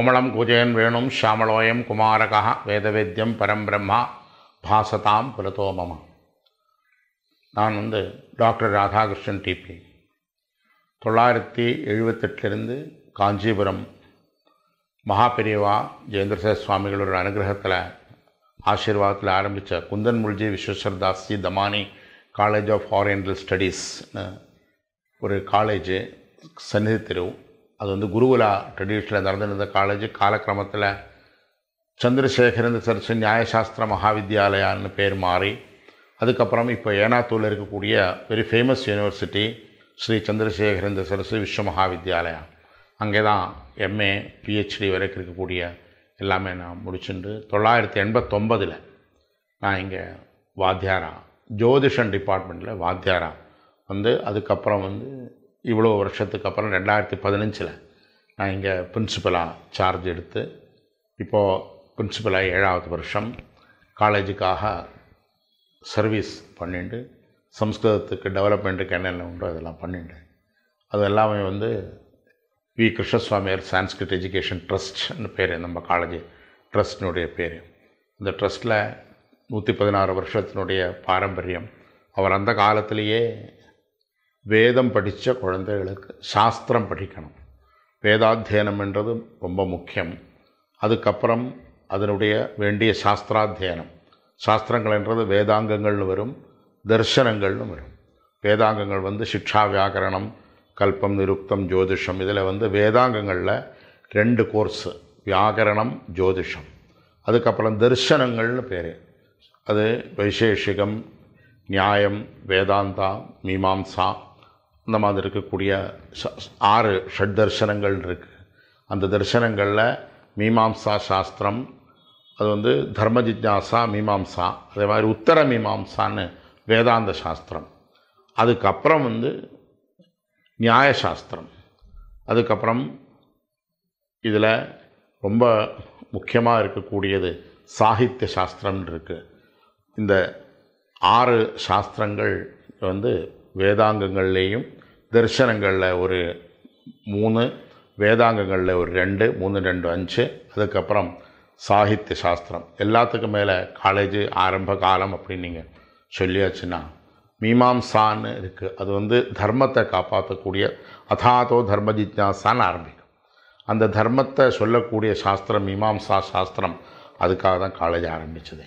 கோமளம் குஜயன் வேணும் ஷாமளோயம் குமாரகா வேதவேத்தியம் பரம் பிரம்மா பாசதாம் புலதோமமா நான் வந்து டாக்டர் ராதாகிருஷ்ணன் டிபி. தொள்ளாயிரத்தி எழுபத்தெட்டுலேருந்து காஞ்சிபுரம் மகாபெரியவா ஜெயந்திரசே சுவாமிகளோட அனுகிரகத்தில் ஆசீர்வாதத்தில் ஆரம்பித்த Kundan Mulji Vishweshwar Dasji Damani college of oriental ஸ்டடீஸ்னு ஒரு காலேஜு சந்நிதி தெரு. அது வந்து குருகுலா ட்ரெடிஷனில் நடந்துருந்த காலேஜ் காலக்கிரமத்தில் சந்திரசேகரந்த சரஸ்வ நியாயசாஸ்திர மகாவித்யாலயான்னு பேர் மாறி அதுக்கப்புறம் இப்போ ஏனாத்தூரில் இருக்கக்கூடிய very famous university Shri Chandrasekharendra Saraswathi Vishwa Mahavidyalaya. அங்கே தான் எம்ஏ பிஹெச்டி வரைக்கும் இருக்கக்கூடிய எல்லாமே நான் முடிச்சுட்டு தொள்ளாயிரத்தி எண்பத்தொம்பதில் நான் இங்கே வாத்தியாரா ஜோதிஷன் டிபார்ட்மெண்ட்டில் வாத்தியாரா. வந்து அதுக்கப்புறம் வந்து இவ்வளோ வருஷத்துக்கு அப்புறம் ரெண்டாயிரத்தி பதினஞ்சில் நான் இங்கே பிரின்சிபலாக சார்ஜ் எடுத்து இப்போது பிரின்சிபலாக ஏழாவது வருஷம் காலேஜுக்காக சர்வீஸ் பண்ணிட்டு சம்ஸ்கிருதத்துக்கு டெவலப்மெண்ட்டுக்கு என்னென்ன உண்டோ அதெல்லாம் பண்ணிட்டேன் அது எல்லாமே வந்து வி. கிருஷ்ணசுவாமியார் சான்ஸ்கிரிட் எஜுகேஷன் ட்ரஸ்ட்னு பேர் நம்ம காலேஜ் ட்ரஸ்டினுடைய பேர். இந்த ட்ரஸ்ட்டில் நூற்றி பதினாறு வருஷத்தினுடைய பாரம்பரியம். அவர் அந்த காலத்திலேயே வேதம் படித்த குழந்தைகளுக்கு சாஸ்திரம் படிக்கணும். வேதாத்தியனம்ன்றது ரொம்ப முக்கியம். அதுக்கப்புறம் அதனுடைய வேண்டிய சாஸ்திராத்தியனம். சாஸ்திரங்கள்ன்றது வேதாங்கங்கள்னு வரும் தர்சனங்கள்னு வரும். வேதாங்கங்கள் வந்து சிக்ஷா வியாக்கரணம் கல்பம் நிருக்தம் ஜோதிஷம். இதில் வந்து வேதாங்கங்களில் ரெண்டு கோர்ஸு வியாகரணம் ஜோதிஷம். அதுக்கப்புறம் தரிசனங்கள்னு பேர். அது வைசேஷிகம் நியாயம் வேதாந்தா மீமாம்சா இந்த மாதிரி இருக்கக்கூடிய ஆறு ஷட் தர்சனங்கள் இருக்குது அந்த தரிசனங்களில் மீமாம்சா சாஸ்திரம் அது வந்து தர்ம ஜிஜாசா மீமாம்சா அதே மாதிரி உத்தர மீமாம்சான்னு வேதாந்த சாஸ்திரம். அதுக்கப்புறம் வந்து நியாயசாஸ்திரம் அதுக்கப்புறம் இதில் ரொம்ப முக்கியமாக இருக்கக்கூடியது சாகித்ய சாஸ்திரம் இருக்குது இந்த ஆறு சாஸ்திரங்கள் வந்து வேதாங்கங்கள்லேயும் தரிசனங்களில் ஒரு மூணு வேதாங்கங்களில் ஒரு ரெண்டு மூணு ரெண்டு அஞ்சு அதுக்கப்புறம் சாகித்ய சாஸ்திரம். எல்லாத்துக்கும் மேலே காலேஜ் ஆரம்ப காலம் அப்படின்னு நீங்கள் சொல்லியாச்சுன்னா மீமாம்சான்னு இருக்குது அது வந்து தர்மத்தை காப்பாற்றக்கூடிய அதாதோ தர்ம ஜித்யாசான்னு ஆரம்பிக்கும். அந்த தர்மத்தை சொல்லக்கூடிய சாஸ்திரம் மீமாம்சா சாஸ்திரம் அதுக்காக தான் காலேஜ் ஆரம்பித்தது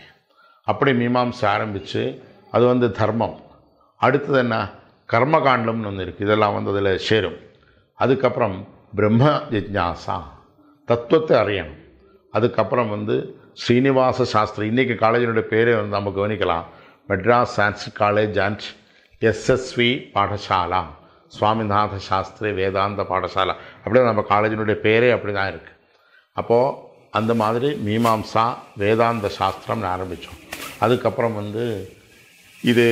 அப்படி மீமாம்சை ஆரம்பித்து அது வந்து தர்மம். அடுத்தது என்ன? கர்மகாண்டம்னு ஒன்று இருக்குது இதெல்லாம் வந்து அதில் சேரும். அதுக்கப்புறம் பிரம்ம ஜிஜாசா. தத்துவத்தை அறியணும். அதுக்கப்புறம் வந்து ஸ்ரீனிவாச சாஸ்திரி. இன்றைக்கி காலேஜினுடைய பேரே வந்து நம்ம கவனிக்கலாம். Madras Sanskrit college and SSV Pathashala. Swaminatha Sastri Vedanta Pathashala. அப்படியே நம்ம காலேஜினுடைய பேரே அப்படி தான் இருக்குது அப்போது அந்த மாதிரி மீமாம்சா வேதாந்த சாஸ்திரம்னு ஆரம்பித்தோம் அதுக்கப்புறம் வந்து இது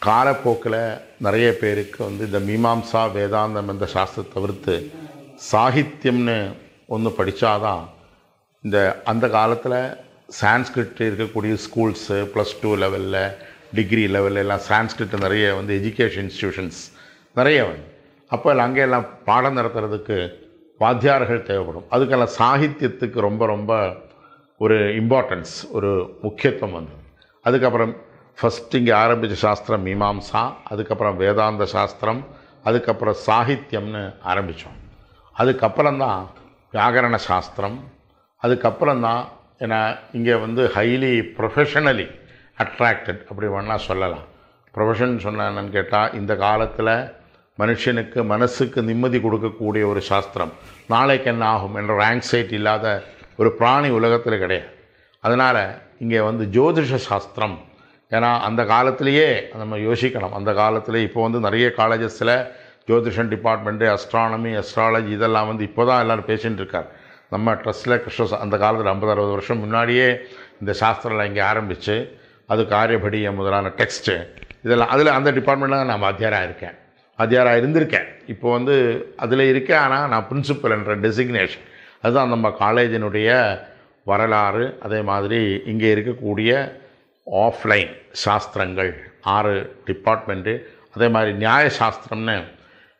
காலப்போக்கில் நிறைய பேருக்கு வந்து இந்த மீமாம்சா வேதாந்தம் என்ற சாஸ்திரத்தை தவிர்த்து சாகித்யம்னு ஒன்று படித்தாதான் இந்த அந்த காலத்தில் சான்ஸ்கிரிட் இருக்கக்கூடிய ஸ்கூல்ஸு ப்ளஸ் டூ லெவலில் டிகிரி லெவலில் எல்லாம் சான்ஸ்கிரிட் நிறைய வந்து எஜுகேஷன் இன்ஸ்டியூஷன்ஸ் நிறைய வந்து. அப்போ அங்கே எல்லாம் பாடம் நடத்துறதுக்கு வாத்தியார்கள் தேவைப்படும். அதுக்கெல்லாம் சாகித்யத்துக்கு ரொம்ப ரொம்ப ஒரு இம்பார்ட்டன்ஸ் ஒரு முக்கியத்துவம் வந்தது. அதுக்கப்புறம் ஃபஸ்ட் இங்கே ஆரம்பித்த சாஸ்திரம் மீமாம்சா அதுக்கப்புறம் வேதாந்த சாஸ்திரம் அதுக்கப்புறம் சாகித்யம்னு ஆரம்பித்தோம் அதுக்கப்புறம் தான் வியாகரண சாஸ்திரம் அதுக்கப்புறம்தான் ஏன்னா இங்கே வந்து ஹைலி ப்ரொஃபஷனலி அட்ராக்டட் அப்படி வேணால் சொல்லலாம். ப்ரொஃபஷன் சொன்னேன்னு கேட்டால் இந்த காலத்தில் மனுஷனுக்கு மனசுக்கு நிம்மதி கொடுக்கக்கூடிய ஒரு சாஸ்திரம். நாளைக்கு என்ன ஆகும் என்ற ஆங்ஸைட்டி இல்லாத ஒரு பிராணி உலகத்தில் கிடையாது. அதனால் இங்கே வந்து ஜோதிஷ சாஸ்திரம் ஏன்னா அந்த காலத்திலேயே நம்ம யோசிக்கணும். அந்த காலத்தில் இப்போ வந்து நிறைய காலேஜஸில் ஜோதிஷன் டிபார்ட்மெண்ட்டு அஸ்ட்ரானமி அஸ்ட்ராலஜி இதெல்லாம் வந்து இப்போ தான் எல்லோரும் பேசிகிட்டு இருக்கார். நம்ம ட்ரஸ்ட்டில் கிருஷ்ண அந்த காலத்தில் ஐம்பது அறுபது வருஷம் முன்னாடியே இந்த சாஸ்திரம்லாம் இங்கே ஆரம்பித்து அது காரியபடிய முதலான டெக்ஸ்ட்டு இதெல்லாம் அதில் அந்த டிபார்ட்மெண்ட்டில் நான் வாத்தியாராக இருக்கேன். வாத்தியாராக இருந்திருக்கேன். இப்போ வந்து அதில் இருக்கேன் ஆனால் நான் பிரின்சிபல் என்ற டெசிக்னேஷன் அதுதான் நம்ம காலேஜினுடைய வரலாறு அதே மாதிரி இங்கே இருக்கக்கூடிய ஆஃப்லைன் சாஸ்திரங்கள் ஆறு டிபார்ட்மெண்ட்டு அதே மாதிரி நியாய சாஸ்திரம்னு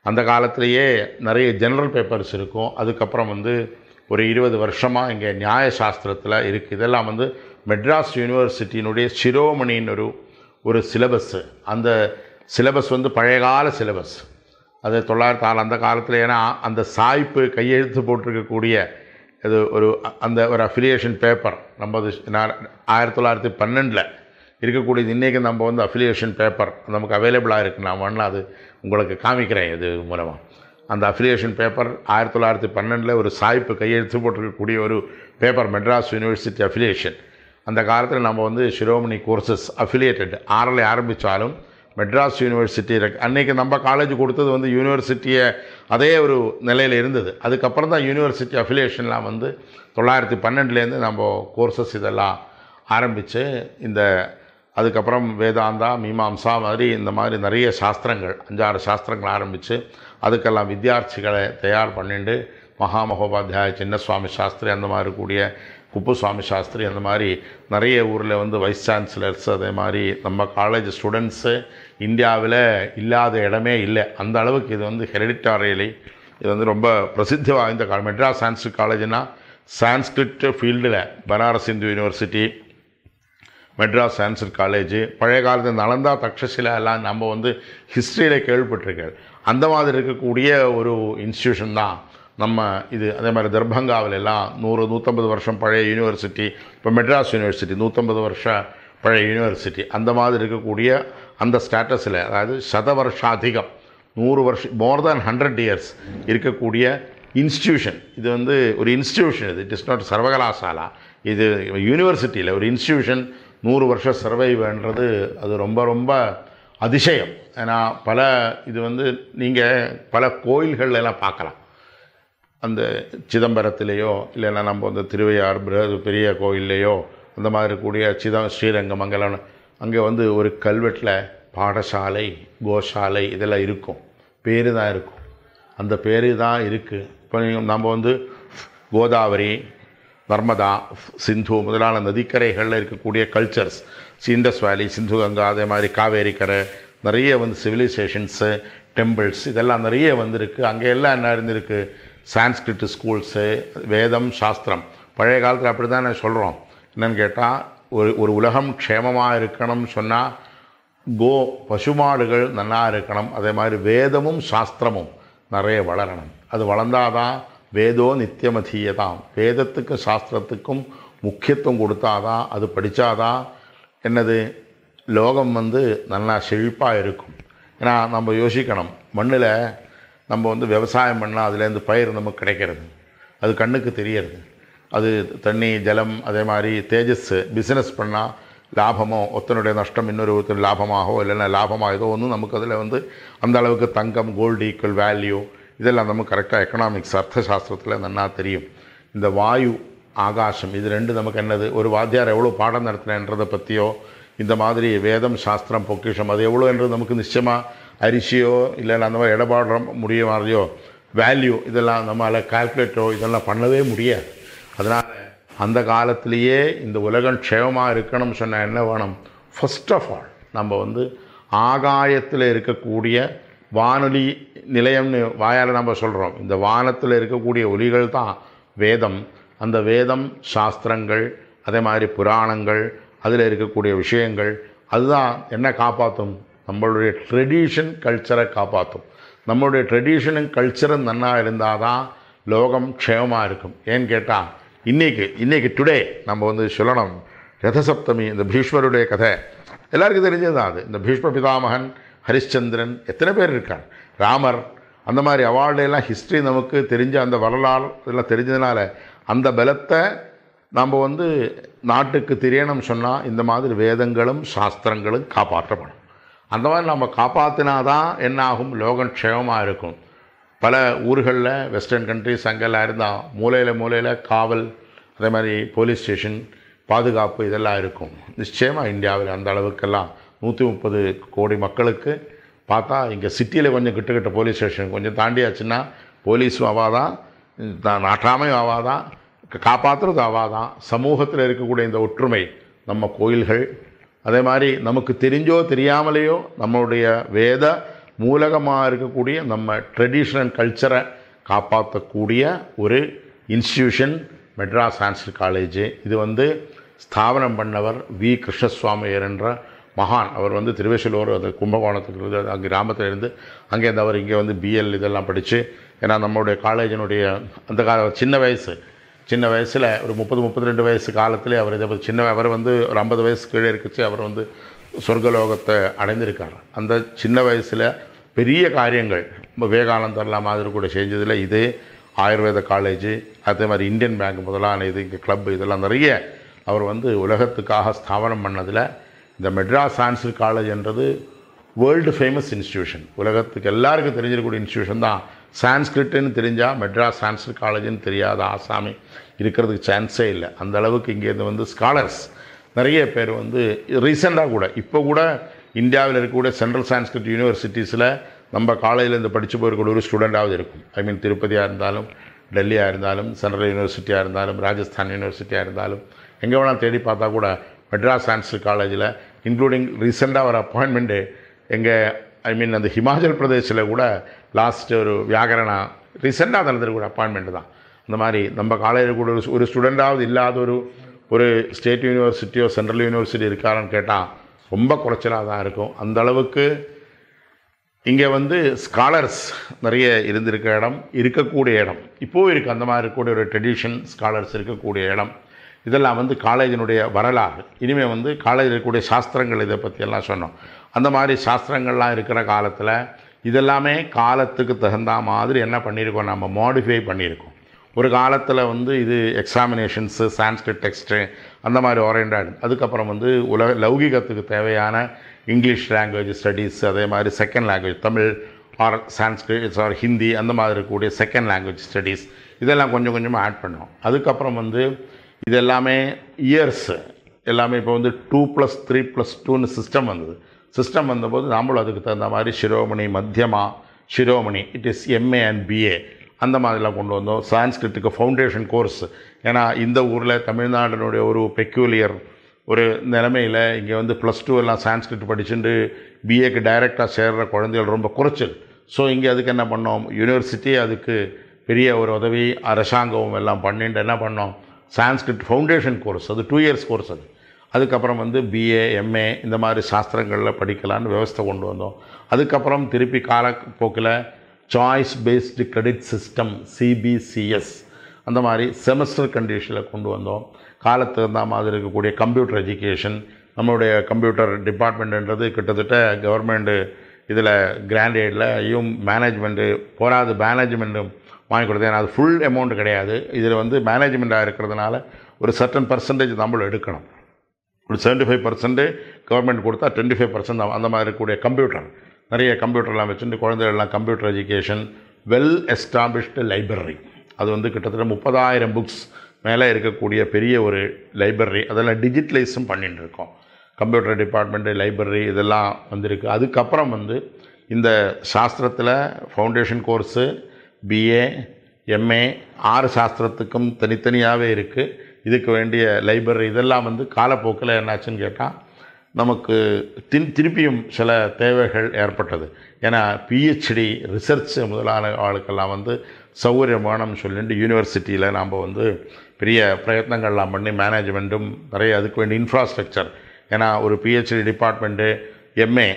அந்த காலத்திலேயே நிறைய ஜெனரல் பேப்பர்ஸ் இருக்கும். அதுக்கப்புறம் வந்து ஒரு இருபது வருஷமாக இங்கே நியாய சாஸ்திரத்தில் இருக்குது இதெல்லாம் வந்து மெட்ராஸ் யூனிவர்சிட்டியினுடைய சிரோமணின்னு ஒரு ஒரு சிலபஸ்ஸு அந்த சிலபஸ் வந்து பழையகால சிலபஸ் அது தொள்ளாயிரத்தி ஆறு அந்த காலத்தில் ஏன்னா அந்த சாய்ப்பு கையெழுத்து போட்டிருக்கக்கூடிய இது ஒரு அந்த ஒரு அஃபிலியேஷன் பேப்பர் நம்ம அது நான் ஆயிரத்தி தொள்ளாயிரத்தி பன்னெண்டில் இருக்கக்கூடியது. இன்றைக்கி நம்ம வந்து அஃபிலியேஷன் பேப்பர் நமக்கு அவைலபிளாக இருக்குது நான் வேணால் அது உங்களுக்கு காமிக்கிறேன் இது மூலமாக அந்த அஃபிலியேஷன் பேப்பர் ஆயிரத்தி தொள்ளாயிரத்தி பன்னெண்டில் ஒரு சாய்ப்பு கையெழுத்து போட்டிருக்கக்கூடிய ஒரு பேப்பர் மெட்ராஸ் யூனிவர்சிட்டி அஃபிலியேஷன் அந்த காலத்தில் நம்ம வந்து சிரோமணி கோர்சஸ் அஃபிலியேட்டட் ஆரலை ஆரம்பித்தாலும் மெட்ராஸ் யூனிவர்சிட்டி இருக்கு அன்றைக்கி நம்ம காலேஜ் கொடுத்தது வந்து யூனிவர்சிட்டியை அதே ஒரு நிலையில் இருந்தது. அதுக்கப்புறம் தான் யூனிவர்சிட்டி அஃபிலியேஷன்லாம் வந்து தொள்ளாயிரத்தி பன்னெண்டுலேருந்து நம்ம கோர்சஸ் இதெல்லாம் ஆரம்பித்து இந்த அதுக்கப்புறம் வேதாந்தா மீமாம்சா மாதிரி இந்த மாதிரி நிறைய சாஸ்திரங்கள் அஞ்சாறு சாஸ்திரங்கள் ஆரம்பித்து அதுக்கெல்லாம் வித்தியார்த்திகளை தயார் பண்ணிட்டு மகாமகோபாத்தியாய சின்ன சின்னசுவாமி சாஸ்திரி அந்த மாதிரி கூடிய குப்புசுவாமி சாஸ்திரி அந்த மாதிரி நிறைய ஊரில் வந்து வைஸ் சான்சலர்ஸ் அதே மாதிரி நம்ம காலேஜ் ஸ்டூடெண்ட்ஸு இந்தியாவில் இல்லாத இடமே இல்லை. அந்த அளவுக்கு இது வந்து ஹெரிடிட்டாரியலி இது வந்து ரொம்ப பிரசித்தி வாய்ந்த காலம் மெட்ராஸ் சான்ஸ்கிரிட் காலேஜ்னால் சான்ஸ்கிரிட் ஃபீல்டில் பனாரஸ் இந்து யூனிவர்சிட்டி மெட்ராஸ் சான்ஸ்கிரிட் காலேஜ் பழைய காலத்து நலந்தா தக்ஷசிலா எல்லாம் நம்ம வந்து ஹிஸ்ட்ரியில் கேள்விப்பட்டிருக்கேன் அந்த மாதிரி இருக்கக்கூடிய ஒரு இன்ஸ்டியூஷன் தான் நம்ம இது அதே மாதிரி தர்பங்காவில் எல்லாம் நூறு நூற்றம்பது வருஷம் பழைய யூனிவர்சிட்டி இப்போ மெட்ராஸ் யூனிவர்சிட்டி நூற்றம்பது வருஷம் பழைய யூனிவர்சிட்டி அந்த மாதிரி இருக்கக்கூடிய அந்த ஸ்டேட்டஸில் அதாவது சத வருஷாதிகம் நூறு வருஷம் மோர் தேன் ஹண்ட்ரட் இயர்ஸ் இருக்கக்கூடிய இன்ஸ்டியூஷன் இது வந்து ஒரு இன்ஸ்டியூஷன் இது. இட் இஸ் நாட் சர்வகலாசாலா. இது யூனிவர்சிட்டியில் ஒரு இன்ஸ்டியூஷன் நூறு வருஷம் சர்வைவ்ன்றது அது ரொம்ப ரொம்ப அதிசயம். ஏன்னா பல இது வந்து நீங்கள் பல கோயில்கள்ல எல்லாம் பார்க்கலாம். அந்த சிதம்பரத்திலேயோ இல்லைன்னா நம்ம வந்து திருவையார் பிரது பெரிய கோயில்லையோ அந்த மாதிரி இருக்கக்கூடிய சிதம் ஸ்ரீரங்கமங்கலம் அங்கே வந்து ஒரு கல்வெட்டில் பாடசாலை கோசாலை இதெல்லாம் இருக்கும். பேர் தான் இருக்கும். அந்த பேர் தான் இருக்குது இப்போ நம்ம வந்து கோதாவரி நர்மதா சிந்து முதலான நதிக்கரைகளில் இருக்கக்கூடிய கல்ச்சர்ஸ் இண்டஸ் வேலி சிந்து கங்கா அதே மாதிரி காவேரி கரை நிறைய வந்து சிவிலைசேஷன்ஸு டெம்பிள்ஸ் இதெல்லாம் நிறைய வந்திருக்கு. அங்கே எல்லாம் என்ன இருந்திருக்கு? சான்ஸ்கிரிட் ஸ்கூல்ஸு வேதம் சாஸ்திரம். பழைய காலத்தில் அப்படி தான் சொல்கிறோம் என்னென்னு கேட்டால் ஒரு ஒரு உலகம் க்ஷேமமாக இருக்கணும்னு சொன்னால் கோ பசுமாடுகள் நல்லா இருக்கணும். அதே மாதிரி வேதமும் சாஸ்திரமும் நிறைய வளரணும். அது வளர்ந்தாதான் வேதோ நித்தியமதீயதாம். வேதத்துக்கும் சாஸ்திரத்துக்கும் முக்கியத்துவம் கொடுத்தாதான் அது படித்தாதான் என்னது? லோகம் வந்து நல்லா செழிப்பாக இருக்கும். ஏன்னா நம்ம யோசிக்கணும். மண்ணில் நம்ம வந்து விவசாயம் பண்ணால் அதுலேருந்து பயிர் நமக்கு கிடைக்கிறது. அது கண்ணுக்கு தெரியறது. அது தண்ணி ஜலம் அதே மாதிரி தேஜஸ் பிஸ்னஸ் பண்ணால் லாபமோ ஒருத்தனுடைய நஷ்டம் இன்னொரு ஒருத்தர் லாபமாகவோ இல்லைன்னா லாபமாக ஏதோ ஒன்றும் நமக்கு அதில் வந்து அந்த அளவுக்கு தங்கம் கோல்டு ஈக்குவல் வேல்யூ இதெல்லாம் நமக்கு கரெக்டாக எக்கனாமிக்ஸ் அர்த்தசாஸ்திரத்தில் நன்னா தெரியும். இந்த வாயு ஆகாசம் இது ரெண்டு நமக்கு என்னது? ஒரு வாத்தியார் எவ்வளோ பாடம் நடத்தினன்றதை பற்றியோ இந்த மாதிரி வேதம் சாஸ்திரம் பொக்கிஷம் அது எவ்வளோ என்றது நமக்கு நிச்சயமாக அரிசியோ இல்லைன்னா அந்த மாதிரி இடபாடுற முடிய மாதிரியோ வேல்யூ இதெல்லாம் நம்மளால் கால்குலேட்டோ இதெல்லாம் பண்ணவே முடியாது. அதனால் அந்த காலத்திலேயே இந்த உலகம் க்ஷேமமாக இருக்கணும்னு சொன்னால் என்ன வேணும்? ஃபஸ்ட் ஆஃப் ஆல் நம்ம வந்து ஆகாயத்தில் இருக்கக்கூடிய வானொலி நிலையம்னு வாயால் நம்ம சொல்கிறோம் இந்த வானத்தில் இருக்கக்கூடிய ஒலிகள் தான் வேதம். அந்த வேதம் சாஸ்திரங்கள் அதே மாதிரி புராணங்கள் அதில் இருக்கக்கூடிய விஷயங்கள் அதுதான் என்ன காப்பாற்றும் நம்மளுடைய ட்ரெடிஷன் கல்ச்சரை காப்பாற்றும் நம்மளுடைய ட்ரெடிஷனும் கல்ச்சரும் நன்னா இருந்தால் தான் லோகம் க்ஷேமமாக இருக்கும். ஏன்னு கேட்டால் இன்றைக்கி இன்றைக்கி டுடே நம்ம வந்து சொல்லணும். ரதசப்தமி இந்த பீஷ்மருடைய கதை. எல்லாருக்கும் தெரிஞ்சது தான் அது. இந்த பீஷ்ம பிதாமகன் ஹரிஷ்சந்திரன் எத்தனை பேர் இருக்கார்? ராமர் அந்த மாதிரி அவார்டெல்லாம் ஹிஸ்ட்ரி நமக்கு தெரிஞ்ச அந்த வரலாறு இதெல்லாம் தெரிஞ்சதுனால அந்த பலத்தை நம்ம வந்து நாட்டுக்கு தெரியணும்னு சொன்னால் இந்த மாதிரி வேதங்களும் சாஸ்திரங்களும் காப்பாற்றப்படும். அந்த மாதிரி நம்ம காப்பாற்றினா தான் என்ன ஆகும் லோகம் க்ஷேமமாக இருக்கும். பல ஊர்களில் வெஸ்டர்ன் கண்ட்ரிஸ் அங்கெல்லாம் இருந்தால் மூலையில் மூலையில் காவல் அதே மாதிரி போலீஸ் ஸ்டேஷன் பாதுகாப்பு இதெல்லாம் இருக்கும். நிச்சயமாக இந்தியாவில் அந்த அளவுக்கெல்லாம் நூற்றி முப்பது கோடி மக்களுக்கு பார்த்தா இங்கே சிட்டியில் கொஞ்சம் கிட்ட கிட்ட போலீஸ் ஸ்டேஷன் கொஞ்சம் தாண்டியாச்சுன்னா போலீஸும் அவாதான் தான் நாட்டாமையும் அவாதான் காப்பாற்றுறது அவாதான் சமூகத்தில் இருக்கக்கூடிய இந்த ஒற்றுமை நம்ம கோயில்கள் அதே மாதிரி நமக்கு தெரிஞ்சோ தெரியாமலேயோ நம்மளுடைய வேத மூலகமாக இருக்கக்கூடிய நம்ம ட்ரெடிஷ்னல் கல்ச்சரை காப்பாற்றக்கூடிய ஒரு இன்ஸ்டிடியூஷன் மெட்ராஸ் சான்ஸ்கிரிட் காலேஜ் இது வந்து ஸ்தாபனம் பண்ணவர் வி. கிருஷ்ணசுவாமியர் என்ற மகான். அவர் வந்து திருவேசலூர் அது கும்பகோணத்துக்கு இருந்து அங்கே கிராமத்தில் இருந்து அங்கே அவர் இங்கே வந்து பிஎல் இதெல்லாம் படித்து ஏன்னா நம்மளுடைய காலேஜினுடைய அந்த கால சின்ன வயசு சின்ன வயசில் ஒரு முப்பது முப்பத்தி ரெண்டு வயசு காலத்திலே அவர் இதை பற்றி சின்ன அவர் வந்து ஒரு ஐம்பது வயசு கீழே இருக்குச்சு அவர் வந்து சொர்க்கலோகத்தை அடைந்திருக்கார். அந்த சின்ன வயசில் பெரிய காரியங்கள் நம்ம விவேகானந்தர்லாம் மாதிரி கூட செஞ்சதில் இது ஆயுர்வேத காலேஜ் அதே மாதிரி இந்தியன் பேங்க் முதலான இது இங்கே கிளப் இதெல்லாம் நிறைய அவர் வந்து உலகத்துக்காக ஸ்தாபனம் பண்ணதில் இந்த மெட்ராஸ் சான்ஸ்கிரிட் காலேஜ்ன்றது வேர்ல்டு ஃபேமஸ் இன்ஸ்டிடியூஷன் உலகத்துக்கு எல்லாருக்கும் தெரிஞ்சிருக்கக்கூடிய இன்ஸ்டிடியூஷன் தான். சான்ஸ்கிரிட்னு தெரிஞ்சால் மெட்ராஸ் சான்ஸ்கிரிட் காலேஜ்னு தெரியாத ஆசாமி இருக்கிறதுக்கு சான்ஸே இல்லை. அந்த அளவுக்கு இங்கேருந்து வந்து ஸ்காலர்ஸ் நிறைய பேர் வந்து ரீசெண்டாக கூட இப்போ கூட இந்தியாவில் இருக்கக்கூடிய சென்ட்ரல் சான்ஸ்கிரிட் யூனிவர்சிட்டிஸில் நம்ம காலேஜில் இருந்து படித்து போயிருக்கூடிய ஒரு ஸ்டூடெண்ட்டாவது இருக்கும். ஐ மீன் திருப்பதியாக இருந்தாலும் டெல்லியாக இருந்தாலும் சென்ட்ரல் யூனிவர்சிட்டியாக இருந்தாலும் ராஜஸ்தான் யூனிவர்சிட்டியாக இருந்தாலும் எங்கே வேணாலும் தேடி பார்த்தா கூட மெட்ராஸ் சான்ஸ்கிரிட் காலேஜில் இன்க்ளூடிங் ரீசெண்டாக ஒரு அப்பாயின்மெண்ட்டு எங்கள் ஐ மீன் அந்த ஹிமாச்சல் பிரதேசில் கூட லாஸ்ட் ஒரு வியாகரணா ரீசெண்டாக நடந்திருக்க ஒரு அப்பாயின்மெண்ட் தான். இந்த மாதிரி நம்ம காலேஜில் கூட ஒரு ஒரு ஸ்டூடெண்ட்டாவது இல்லாத ஒரு ஒரு ஸ்டேட் யூனிவர்சிட்டியோ சென்ட்ரல் யூனிவர்சிட்டி இருக்காருன்னு கேட்டால் ரொம்ப குறைச்சலாக தான் இருக்கும். அந்த அளவுக்கு இங்கே வந்து ஸ்காலர்ஸ் நிறைய இருந்திருக்க இடம் இருக்கக்கூடிய இடம். இப்போவும் இருக்குது அந்த மாதிரி இருக்கக்கூடிய ஒரு ட்ரெடிஷன் ஸ்காலர்ஸ் இருக்கக்கூடிய இடம். இதெல்லாம் வந்து காலேஜினுடைய வரலாறு. இனிமேல் வந்து காலேஜில் இருக்கக்கூடிய சாஸ்திரங்கள் இதை பற்றியெல்லாம் சொன்னோம். அந்த மாதிரி சாஸ்திரங்கள்லாம் இருக்கிற காலத்தில் இதெல்லாமே காலத்துக்கு தகுந்த மாதிரி என்ன பண்ணியிருக்கோம்? நம்ம மாடிஃபை பண்ணியிருக்கோம். ஒரு காலத்தில் வந்து இது எக்ஸாமினேஷன்ஸு சான்ஸ்கிரிட் டெக்ஸ்ட்டு அந்த மாதிரி ஓரியன்டாக அதுக்கப்புறம் வந்து உலக லௌகிகத்துக்கு தேவையான இங்கிலீஷ் லாங்குவேஜ் ஸ்டடீஸ் அதே மாதிரி second language Tamil or Sanskrit or Hindi அந்த மாதிரி இருக்கக்கூடிய செகண்ட் லாங்குவேஜ் ஸ்டடீஸ் இதெல்லாம் கொஞ்சம் கொஞ்சமாக ஆட் பண்ணோம் அதுக்கப்புறம் வந்து இது எல்லாமே இயர்ஸு எல்லாமே இப்போ வந்து டூ ப்ளஸ் த்ரீ ப்ளஸ் டூன்னு சிஸ்டம் வந்தது. சிஸ்டம் வந்தபோது நாமளும் அதுக்கு தகுந்த மாதிரி Shiromani Madhyama Shiromani it is MA and BA அந்த மாதிரிலாம் கொண்டு வந்தோம். சான்ஸ்கிரிட்டுக்கு ஃபவுண்டேஷன் கோர்ஸ் ஏன்னா இந்த ஊரில் தமிழ்நாட்டினுடைய ஒரு பெக்யூலியர் ஒரு நிலைமையில் இங்கே வந்து ப்ளஸ் டூ எல்லாம் சான்ஸ்கிரிட் படிச்சுட்டு பிஏக்கு டைரெக்டாக சேர்கிற குழந்தைகள் ரொம்ப குறைச்சல். ஸோ இங்கே அதுக்கு என்ன பண்ணோம்? யூனிவர்சிட்டி அதுக்கு பெரிய ஒரு உதவி அரசாங்கம் எல்லாம் பண்ணிட்டு என்ன பண்ணோம்? சான்ஸ்கிரிட் ஃபவுண்டேஷன் கோர்ஸ் அது டூ இயர்ஸ் கோர்ஸ் அது. அதுக்கப்புறம் வந்து பிஏ எம்ஏ இந்த மாதிரி சாஸ்திரங்களில் படிக்கலான்னு விவஸ்தை கொண்டு வந்தோம். அதுக்கப்புறம் திருப்பி காலப்போக்கில் choice based credit system CBCS அந்த மாதிரி செமஸ்டர் கண்டிஷனில் கொண்டு வந்தோம். காலத்துக்கு தகுந்த மாதிரி இருக்கக்கூடிய கம்ப்யூட்டர் எஜுகேஷன் நம்மளுடைய கம்ப்யூட்டர் டிபார்ட்மெண்ட்டுன்றது கிட்டத்தட்ட கவர்மெண்ட்டு இதில் கிராண்ட் ஐயும் மேனேஜ்மெண்ட்டு போராது மேனேஜ்மெண்ட்டும் வாங்கி கொடுத்தேன். அது ஃபுல் அமௌண்ட் கிடையாது. இதில் வந்து மேனேஜ்மெண்ட்டாக இருக்கிறதுனால ஒரு சர்டன் பர்சன்டேஜ் நம்மளும் எடுக்கணும். ஒரு செவன்ட்டி ஃபைவ் பர்சன்ட்டு கவர்மெண்ட் கொடுத்தா டுவெண்ட்டி ஃபைவ் பர்சன்ட் அந்த மாதிரி இருக்கக்கூடிய கம்ப்யூட்டர் நிறைய கம்ப்யூட்டர்லாம் வச்சுட்டு குழந்தைகள்லாம் computer education well established library அது வந்து கிட்டத்தட்ட முப்பதாயிரம் புக்ஸ் மேலே இருக்கக்கூடிய பெரிய ஒரு லைப்ரரி அதெல்லாம் டிஜிட்டலைஸும் பண்ணிகிட்டு இருக்கோம். கம்ப்யூட்டர் டிபார்ட்மெண்ட்டு லைப்ரரி இதெல்லாம் வந்திருக்கு. அதுக்கப்புறம் வந்து இந்த சாஸ்திரத்தில் ஃபவுண்டேஷன் கோர்ஸு பிஏ எம்ஏ ஆறு சாஸ்திரத்துக்கும் தனித்தனியாகவே இருக்குது இதுக்கு வேண்டிய லைப்ரரி இதெல்லாம் வந்து காலப்போக்கில் என்னாச்சுன்னு கேட்டால் நமக்கு தின் திருப்பியும் சில தேவைகள் ஏற்பட்டது. ஏன்னா பிஹெச்டி ரிசர்ச் முதலான ஆளுக்கெல்லாம் வந்து சௌகரியமானம் சொல்லிட்டு யூனிவர்சிட்டியில் நாம் வந்து பெரிய பிரயத்னங்கள்லாம் பண்ணி மேனேஜ்மெண்ட்டும் நிறைய அதுக்கு வேண்டிய இன்ஃப்ராஸ்ட்ரக்சர் ஏன்னா ஒரு PhD department MA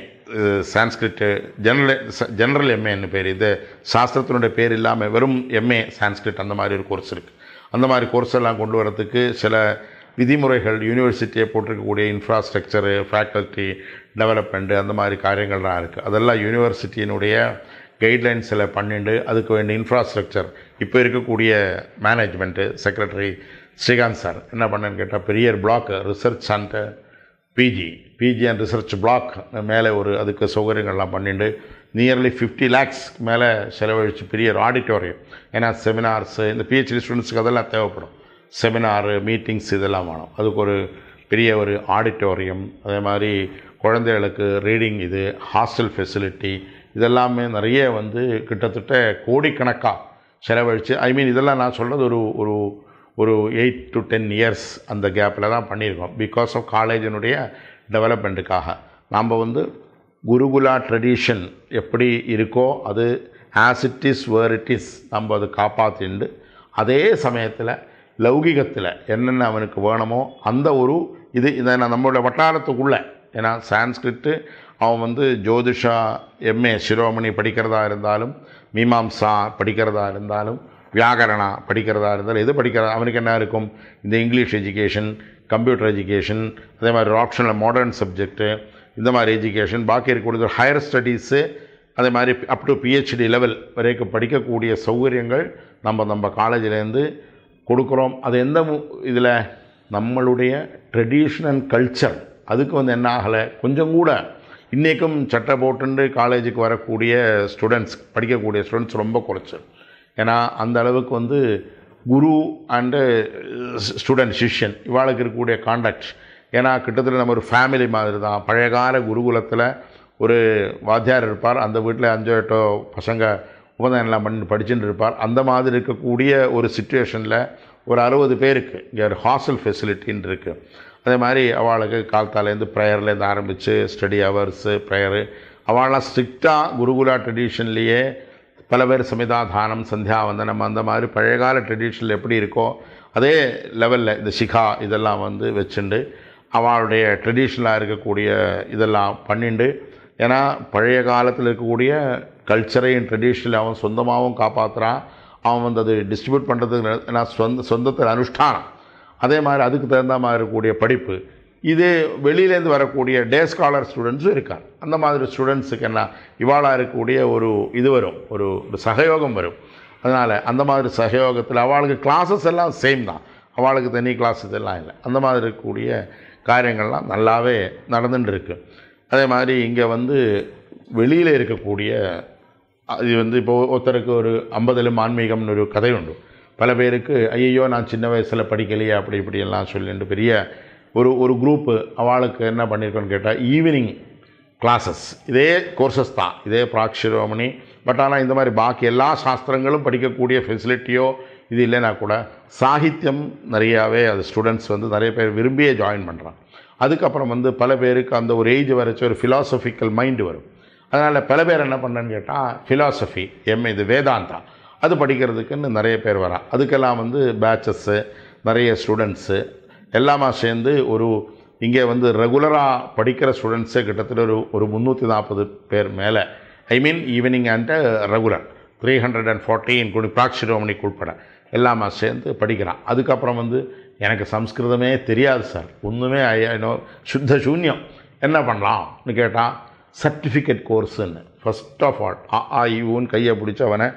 Sanskrit general general எம்ஏன்னு பேர். இது சாஸ்திரத்தினுடைய பேர் இல்லாமல் வெறும் எம்ஏ சான்ஸ்கிரிட் அந்த மாதிரி ஒரு கோர்ஸ் இருக்குது அந்த மாதிரி கோர்ஸ் எல்லாம் கொண்டு வரதுக்கு சில விதிமுறைகள் யூனிவர்சிட்டியை போட்டிருக்கக்கூடிய இன்ஃப்ராஸ்ட்ரக்சரு ஃபேக்கல்ட்டி டெவலப்மெண்ட்டு அந்த மாதிரி காரியங்கள்லாம் இருக்குது அதெல்லாம் யூனிவர்சிட்டியினுடைய கைட்லைன்ஸில் பண்ணிட்டு அதுக்கு வேண்டிய இன்ஃப்ராஸ்ட்ரக்சர் இப்போ இருக்கக்கூடிய மேனேஜ்மெண்ட்டு செக்ரட்டரி ஸ்ரீகாந்த் சார் என்ன பண்ணேன்னு கேட்டால் பெரிய block research and PG PG and research block மேலே ஒரு அதுக்கு சௌகரியங்கள்லாம் பண்ணிட்டு நியர்லி ஃபிஃப்டி லேக்ஸ் மேலே செலவழித்து பெரிய ஒரு ஆடிட்டோரியம் ஏன்னா செமினார்ஸு இந்த பிஹெச்டி ஸ்டூடெண்ட்ஸுக்கு அதெல்லாம் தேவைப்படும். செமினாரு மீட்டிங்ஸ் இதெல்லாம் வேணும். அதுக்கு ஒரு பெரிய ஒரு ஆடிட்டோரியம் அதே மாதிரி குழந்தைகளுக்கு ரீடிங் இது ஹாஸ்டல் ஃபெசிலிட்டி இதெல்லாமே நிறைய வந்து கிட்டத்தட்ட கோடிக்கணக்காக செலவழித்து ஐ மீன் இதெல்லாம் நான் சொல்கிறது ஒரு ஒரு ஒரு எயிட் டு டென் இயர்ஸ் அந்த கேப்பில் தான் பண்ணியிருக்கோம். பிகாஸ் ஆஃப் காலேஜினுடைய டெவலப்மெண்ட்டுக்காக நாம் வந்து குருகுலா ட்ரெடிஷன் எப்படி இருக்கோ அது as it is where it is நம்ம அதை காப்பாற்றிண்டு அதே சமயத்தில் லௌகிகத்தில் என்னென்ன அவனுக்கு வேணுமோ அந்த ஒரு இது இதை நான் நம்மளோட வட்டாரத்துக்குள்ளே. ஏன்னா சான்ஸ்கிரிட்டு அவன் வந்து ஜோதிஷா எம்ஏ சிரோமணி படிக்கிறதா இருந்தாலும் மீமாம்சா படிக்கிறதா இருந்தாலும் வியாகரணா படிக்கிறதா இருந்தாலும் எது படிக்கிறதா அவனுக்கு என்ன இருக்கும்? இந்த இங்கிலீஷ் எஜுகேஷன் கம்ப்யூட்டர் எஜுகேஷன் அதே மாதிரி ஆப்ஷனில் மாடர்ன் சப்ஜெக்ட்டு இந்த மாதிரி எஜுகேஷன் பாக்கி இருக்கக்கூடிய ஹையர் ஸ்டடீஸு அதே மாதிரி அப் டு பிஹெச்டி லெவல் வரைக்கும் படிக்கக்கூடிய சௌகரியங்கள் நம்ம நம்ம காலேஜிலேருந்து கொடுக்குறோம். அது எந்த இதில் நம்மளுடைய ட்ரெடிஷ்னல் கல்ச்சர் அதுக்கு வந்து என்ன ஆகலை? கொஞ்சம் கூட. இன்றைக்கும் சட்டை போட்டுண்டு காலேஜுக்கு வரக்கூடிய ஸ்டூடெண்ட்ஸ் படிக்கக்கூடிய ஸ்டூடெண்ட்ஸ் ரொம்ப குறைச்சல் ஏன்னா அந்த அளவுக்கு வந்து குரு அண்டு ஸ்டூடெண்ட் uh, சிஷ்யன் இவாளுக்கு இருக்கக்கூடிய காண்டாக்ட் ஏன்னா கிட்டத்தட்ட நம்ம ஒரு ஃபேமிலி மாதிரி தான் பழையகால குருகுலத்தில் ஒரு வாத்தியார் இருப்பார். அந்த வீட்டில் அஞ்சோ எட்டோ பசங்க எல்லாம் பண்ணி படிச்சுட்டு இருப்பார். அந்த மாதிரி இருக்கக்கூடிய ஒரு சுச்சுவேஷனில் ஒரு அறுபது பேருக்கு இங்கே ஒரு ஹாஸ்டல் ஃபெசிலிட்டின்னு இருக்குது அதே மாதிரி அவளுக்கு காலத்தாலேருந்து ப்ரேயர்லேருந்து ஆரம்பித்து ஸ்டடி ஹவர்ஸு ப்ரேயரு அவள்லாம் ஸ்ட்ரிக்டாக குருகுலா ட்ரெடிஷன்லேயே பல பேர் சமிதாதானம் சந்தியாவந்தனம் அந்த மாதிரி பழையகால ட்ரெடிஷனில் எப்படி இருக்கோ அதே லெவலில் இந்த சிகா இதெல்லாம் வந்து வச்சுண்டு அவளுடைய ட்ரெடிஷ்னலாக இருக்கக்கூடிய இதெல்லாம் பண்ணிண்டு. ஏன்னா பழைய காலத்தில் இருக்கக்கூடிய கல்ச்சரையும் ட்ரெடிஷ்னலை அவன் சொந்தமாகவும் காப்பாற்றுறான் அவன் வந்து அது டிஸ்ட்ரிபியூட் பண்ணுறதுக்கு ஏன்னா சொந்த சொந்தத்தில் அனுஷ்டானம். அதே மாதிரி அதுக்கு தகுந்த மாதிரி இருக்கக்கூடிய படிப்பு. இது வெளியிலேருந்து வரக்கூடிய டே ஸ்காலர் ஸ்டூடெண்ட்ஸும் இருக்காங்க. அந்த மாதிரி ஸ்டூடெண்ட்ஸுக்கு என்ன இவாளாக இருக்கக்கூடிய ஒரு இது வரும் ஒரு சகயோகம் வரும். அதனால் அந்த மாதிரி சகயோகத்தில் அவளுக்கு கிளாஸஸ் எல்லாம் சேம் தான். அவளுக்கு தனி கிளாஸஸ் எல்லாம் இல்லை. அந்த மாதிரி இருக்கக்கூடிய காரியங்கள்லாம் நல்லாவே நடந்துட்டு இருக்கு அதே மாதிரி இங்கே வந்து வெளியில் இருக்கக்கூடிய இது வந்து இப்போ ஒருத்தருக்கு ஒரு ஐம்பதிலும் ஆன்மீகம்னு ஒரு கதை உண்டு. பல பேருக்கு ஐயோ நான் சின்ன வயசில் படிக்கலையே அப்படி இப்படியெல்லாம் சொல்லிட்டு பெரிய ஒரு ஒரு குரூப்பு அவளுக்கு என்ன பண்ணியிருக்கோன்னு கேட்டால் ஈவினிங் கிளாஸஸ் இதே கோர்சஸ் தான். இதே பிராக்ஷிரோமணி பட் ஆனால் இந்த மாதிரி பாக்கி எல்லா சாஸ்திரங்களும் படிக்கக்கூடிய ஃபெசிலிட்டியோ இது இல்லைனா கூட சாகித்யம் நிறையாவே அது ஸ்டூடெண்ட்ஸ் வந்து நிறைய பேர் விரும்பியே ஜாயின் பண்ணுறான் அதுக்கப்புறம் வந்து பல பேருக்கு அந்த ஒரு ஏஜ் வரைச்சு ஒரு ஃபிலாசபிக்கல் மைண்டு வரும். அதனால் பல பேர் என்ன பண்ணேன்னு கேட்டால் ஃபிலாசபி எம் இது வேதாந்தா. அது படிக்கிறதுக்குன்னு நிறைய பேர் வரா. அதுக்கெல்லாம் வந்து பேச்சஸ்ஸு நிறைய ஸ்டூடெண்ட்ஸு எல்லாமா சேர்ந்து ஒரு இங்கே வந்து ரெகுலராக படிக்கிற ஸ்டூடெண்ட்ஸே கிட்டத்தட்ட ஒரு ஒரு முந்நூற்றி நாற்பது பேர் மேலே. I mean evening and regular three hundred and forty கூட பிராக்ஷிரோமணிக்கு உட்பட. எல்லாமா சேர்ந்து படிக்கிறான். அதுக்கப்புறம் வந்து எனக்கு சம்ஸ்கிருதமே தெரியாது சார் ஒன்றுமே ஐயோ சுத்த சூன்யம். என்ன பண்ணலாம்னு கேட்டால் சர்டிஃபிகேட் கோர்ஸுன்னு first of all ah ah யூன்னு கையை பிடிச்சவனை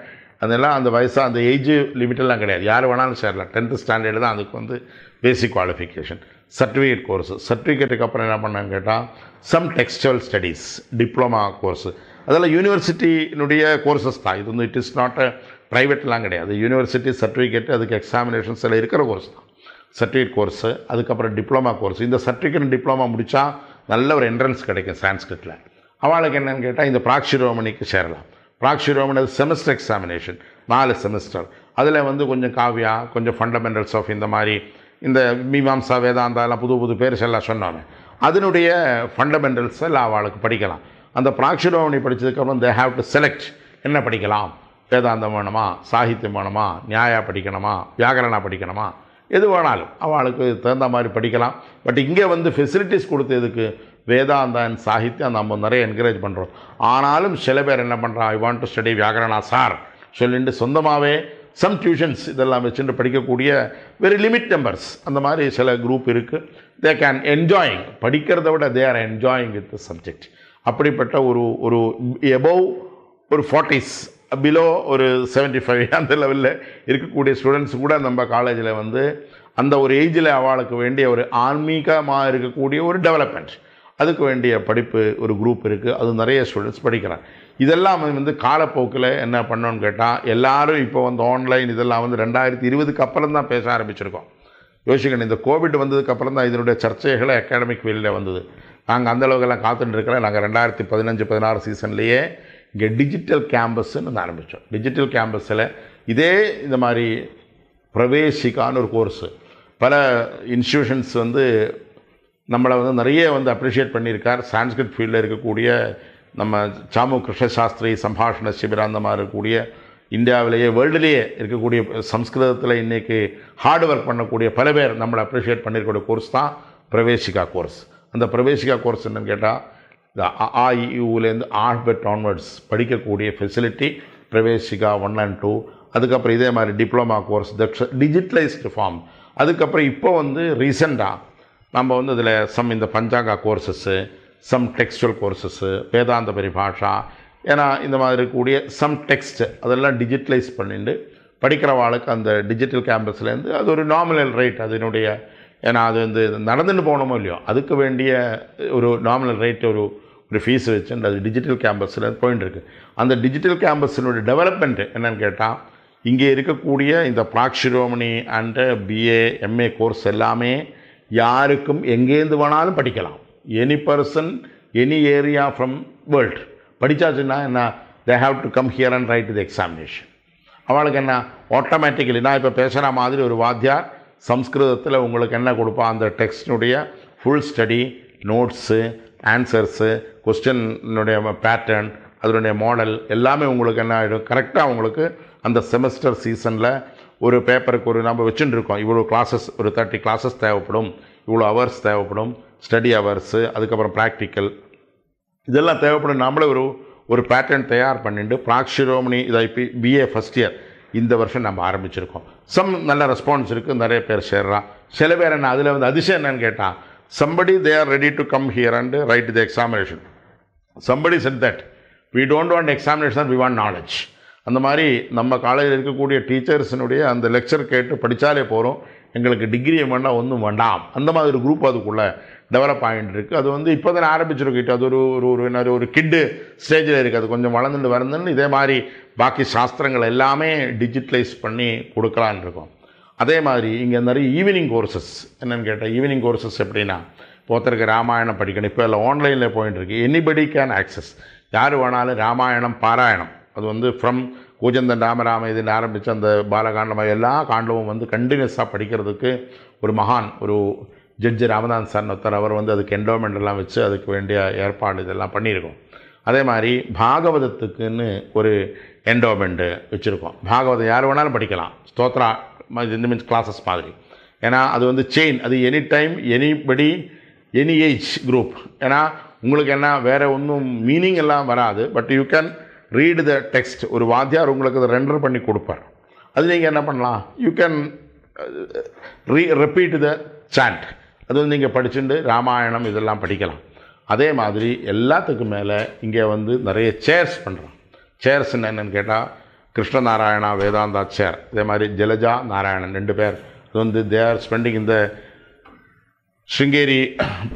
அதெல்லாம் அந்த வயசாக அந்த ஏஜ் லிமிட்டெல்லாம் கிடையாது. யார் வேணாலும் சேரலாம். டென்த்து ஸ்டாண்டர்டு தான் அதுக்கு வந்து பேசிக் குவாலிஃபிகேஷன் சர்டிஃபிகேட் கோர்ஸு சர்டிஃபிகேட்டுக்கு அப்புறம் என்ன பண்ணான்னு கேட்டால் some textual studies diploma course அதெல்லாம் யூனிவர்சிட்டியினுடைய கோர்சஸ் தான். இது வந்து இட் இஸ் நாட் அ ப்ரைவேட்லாம் கிடையாது. யூனிவர்சிட்டி சர்டிஃபிகேட் அதுக்கு எக்ஸாமினேஷன்ஸ் எல்லாம் இருக்கிற கோர்ஸ் தான். சர்டிஃபிகேட் கோர்ஸு அதுக்கப்புறம் டிப்ளமா கோர்ஸ் இந்த சர்டிஃபிகேட் டிப்ளமா முடித்தா நல்ல ஒரு என்ட்ரன்ஸ் கிடைக்கும் சான்ஸ்கிரிட்டில் அவளுக்கு என்னென்னு கேட்டால் இந்த பிராக்ஷிரோமணிக்கு சேரலாம். பிராக்ஷிரோமணி செமஸ்டர் எக்ஸாமினேஷன் நாலு செமஸ்டர் அதில் வந்து கொஞ்சம் காவியா கொஞ்சம் ஃபண்டமெண்டல்ஸ் ஆஃப் இந்த மாதிரி இந்த மீமாம்சா வேதாந்தா எல்லாம் புது புது பேர் எல்லாம் சொன்னாங்க அதனுடைய ஃபண்டமெண்டல்ஸ் எல்லாம் அவளுக்கு படிக்கலாம். அந்த பிராக்ஷிரோமணி படித்ததுக்கப்புறம் தே ஹாவ் டு செலக்ட் என்ன படிக்கலாம்? வேதாந்தம் வேணுமா? சாகித்யம் வேணுமா? நியாயா படிக்கணுமா? வியாகரணா படிக்கணுமா? எது வேணாலும். அவளுக்கு தகுந்த மாதிரி படிக்கலாம். பட் இங்கே வந்து ஃபெசிலிட்டிஸ் கொடுத்ததுக்கு வேதாந்தா அண்ட் சாகித்யம் நம்ம நிறைய என்கரேஜ் பண்ணுறோம் ஆனாலும் சில பேர் என்ன பண்ணுறான் ஐ வாண்ட் டு ஸ்டடி வியாகரணா சார் சொல்லிட்டு சொந்தமாகவே சம் டியூஷன்ஸ் இதெல்லாம் வச்சுட்டு படிக்கக்கூடிய வெரி லிமிட் நம்பர்ஸ் அந்த மாதிரி சில குரூப் இருக்குது தே கேன் என்ஜாயிங் படிக்கிறத விட they are enjoying with the subject அப்படிப்பட்ட ஒரு ஒரு எபோவ் ஒரு ஃபார்ட்டிஸ் பிலோ ஒரு செவன்ட்டி ஃபைவ் அந்த லெவலில் இருக்கக்கூடிய ஸ்டூடெண்ட்ஸ் கூட நம்ம காலேஜில் வந்து அந்த ஒரு ஏஜில் அவளுக்கு வேண்டிய ஒரு ஆன்மீகமாக இருக்கக்கூடிய ஒரு டெவலப்மெண்ட் அதுக்கு வேண்டிய படிப்பு ஒரு குரூப் இருக்குது அது நிறைய ஸ்டூடெண்ட்ஸ் படிக்கிறாங்க. இதெல்லாம் வந்து காலப்போக்கில் என்ன பண்ணோன்னு கேட்டால் எல்லாரும் இப்போ வந்து ஆன்லைன் இதெல்லாம் வந்து ரெண்டாயிரத்தி இருபதுக்கு அப்புறம் தான் பேச ஆரம்பிச்சிருக்கோம். யோசிக்கணும் இந்த கோவிட் வந்ததுக்கு அப்புறம் தான் இதனுடைய சர்ச்சைகளை அகாடமிக் ஃபீல்டில் வந்தது. நாங்கள் அந்தளவுக்கெல்லாம் காத்துட்டு இருக்கிறோம் நாங்கள் ரெண்டாயிரத்தி பதினஞ்சு பதினாறு சீசன்லேயே இங்கே டிஜிட்டல் கேம்பஸ்ன்னு ஒன்று ஆரம்பித்தோம் டிஜிட்டல் கேம்பஸில் இதே இந்த மாதிரி பிரவேசிக்கான்னு ஒரு கோர்ஸு பல இன்ஸ்டியூஷன்ஸ் வந்து நம்மளை வந்து நிறைய வந்து அப்ரிஷியேட் பண்ணியிருக்கார். சான்ஸ்கிரிட் ஃபீல்டில் இருக்கக்கூடிய நம்ம சாமு கிருஷ்ணசாஸ்திரி சம்பாஷண சிபிரம் அந்த மாதிரி இருக்கக்கூடிய இந்தியாவிலேயே வேர்ல்டுலேயே இருக்கக்கூடிய சம்ஸ்கிருதத்தில் இன்றைக்கி ஹார்ட் ஒர்க் பண்ணக்கூடிய பல பேர் நம்மளை அப்ரிஷியேட் பண்ணியிருக்கக்கூடிய கோர்ஸ் தான் பிரவேசிகா கோர்ஸ் அந்த பிரவேசிகா கோர்ஸ் என்னன்னு கேட்டால் இந்த ஆஇயூலேருந்து ஆல்பெட் ஆன்வர்ட்ஸ் படிக்கக்கூடிய facility Praveshika one and two அதுக்கப்புறம் இதே மாதிரி diploma course that's digitalised form அதுக்கப்புறம் இப்போ வந்து ரீசெண்டாக நம்ம வந்து இதில் சம் இந்த பஞ்சாங்கா கோர்சஸ்ஸு சம் டெக்ஸ்டுவல் கோர்சஸ்ஸு வேதாந்த பரிபாஷா ஏன்னா இந்த மாதிரி இருக்கக்கூடிய சம் டெக்ஸ்ட் அதெல்லாம் டிஜிட்டலைஸ் பண்ணிட்டு படிக்கிறவாளுக்கு அந்த டிஜிட்டல் கேம்பஸ்லேருந்து அது ஒரு நாமினல் ரேட் அதனுடைய ஏன்னா அது வந்து நடந்துட்டு போகணுமோ இல்லையோ அதுக்கு வேண்டிய ஒரு நாமினல் ரேட் ஒரு ஒரு ஃபீஸ் வச்சுட்டு அது டிஜிட்டல் கேம்பஸில் போயின்னு இருக்குது அந்த டிஜிட்டல் கேம்பஸினுடைய டெவலப்மெண்ட் என்னென்னு கேட்டால் இங்கே இருக்கக்கூடிய இந்த Prakshiromani and BA MA course எல்லாமே யாருக்கும் எங்கேருந்து வேணாலும் படிக்கலாம். Any person any area from world படித்தாச்சுன்னா என்ன? They have to come here and write the examination அவளுக்கு என்ன? ஆட்டோமேட்டிக்கலி நான் இப்போ பேசுகிற மாதிரி ஒரு வாத்தியார் சம்ஸ்கிருதத்தில் உங்களுக்கு என்ன கொடுப்பா? அந்த டெக்ஸ்டினுடைய ஃபுல் ஸ்டடி நோட்ஸு ஆன்சர்ஸு கொஸ்டினுடைய பேட்டர்ன் அதனுடைய மாடல் எல்லாமே உங்களுக்கு என்ன ஆகிடும் கரெக்டாக உங்களுக்கு அந்த செமஸ்டர் சீசனில் ஒரு பேப்பருக்கு ஒரு நம்ம வச்சுட்டு இருக்கோம் இவ்வளோ கிளாஸஸ் ஒரு தேர்ட்டி கிளாஸஸ் தேவைப்படும். இவ்வளோ ஹவர்ஸ் தேவைப்படும். ஸ்டடி ஹவர்ஸு அதுக்கப்புறம் ப்ராக்டிக்கல் இதெல்லாம் தேவைப்படும். நம்மளே ஒரு ஒரு பேட்டர்ன் தயார் பண்ணிட்டு பிராக் சிரோமணி இதை இப்போ பிஏ ஃபஸ்ட் இயர் இந்த வருஷம் நம்ம ஆரம்பிச்சிருக்கோம். சம் நல்ல ரெஸ்பான்ஸ் இருக்குது நிறைய பேர் சேர்றான் சில பேர் என்ன அதில் வந்து அதிசயம் என்னன்னு கேட்டால் somebody they are ready to come here and write the examination somebody said that we don't want examination we want knowledge அந்த மாதிரி நம்ம காலேஜில் இருக்கக்கூடிய டீச்சர்ஸினுடைய அந்த லெக்சர் கேட்டு படித்தாலே போகிறோம் எங்களுக்கு டிகிரி வேண்டாம் ஒன்றும் வேண்டாம். அந்த மாதிரி ஒரு குரூப் அதுக்குள்ளே டெவலப் ஆகிட்டு இருக்குது அது வந்து இப்போ தானே ஆரம்பிச்சிருக்கிட்டு அது ஒரு ஒரு ஒரு என்ன ஒரு கிட்டு ஸ்டேஜில் இருக்குது அது கொஞ்சம் வளர்ந்துட்டு வரந்துன்னு இதே மாதிரி பாக்கி சாஸ்திரங்கள் எல்லாமே டிஜிட்டலைஸ் பண்ணி கொடுக்கலான்னு இருக்கோம். அதே மாதிரி இங்கே நிறைய ஈவினிங் கோர்சஸ் என்னென்னு கேட்டால் ஈவினிங் கோர்சஸ் எப்படின்னா இப்போ ஒருத்தருக்கு ராமாயணம் படிக்கணும். இப்போ எல்லாம் ஆன்லைனில் போயிட்டு இருக்கு. எனிபடி கேன் ஆக்சஸ் யார் வேணாலும் ராமாயணம் பாராயணம். அது வந்து ஃப்ரம் கூஜந்தன் ராமராம இதுன்னு ஆரம்பித்து அந்த பாலகாண்டம் எல்லா காண்டமும் வந்து கண்டினியூஸாக படிக்கிறதுக்கு ஒரு மகான் ஒரு ஜட்ஜி ராமதான் சார் ஒருத்தர் அவர் வந்து அதுக்கு என்டோமெண்ட் வச்சு அதுக்கு வேண்டிய ஏற்பாடு இதெல்லாம் பண்ணியிருக்கோம். அதே மாதிரி பாகவதத்துக்குன்னு ஒரு என்டோமெண்ட்டு வச்சுருக்கோம். பாகவதம் யார் வேணாலும் படிக்கலாம். ஸ்தோத்ரா இந்த மீன்ஸ் கிளாஸஸ் மாதிரி. ஏன்னா அது வந்து செயின் அது any time anybody any age group ஏன்னா உங்களுக்கு என்ன வேறு ஒன்றும் மீனிங் எல்லாம் வராது but you can read the text ஒரு வாத்தியார் உங்களுக்கு அதை ரெண்டர் பண்ணி கொடுப்பார். அது நீங்கள் என்ன பண்ணலாம்? You can re repeat the chant அது வந்து நீங்கள் படிச்சுட்டு ராமாயணம் இதெல்லாம் படிக்கலாம். அதே மாதிரி எல்லாத்துக்கும் மேலே இங்கே வந்து நிறைய சேர்ஸ் பண்ணுறோம் சேர்ஸ் என்னென்னு கேட்டால் கிருஷ்ணநாராயணா வேதாந்தா சேர் இதே மாதிரி ஜலஜா நாராயணன் ரெண்டு பேர். அது வந்து தே ஆர் ஸ்பெண்டிங் இந்த ஸ்ருங்கேரி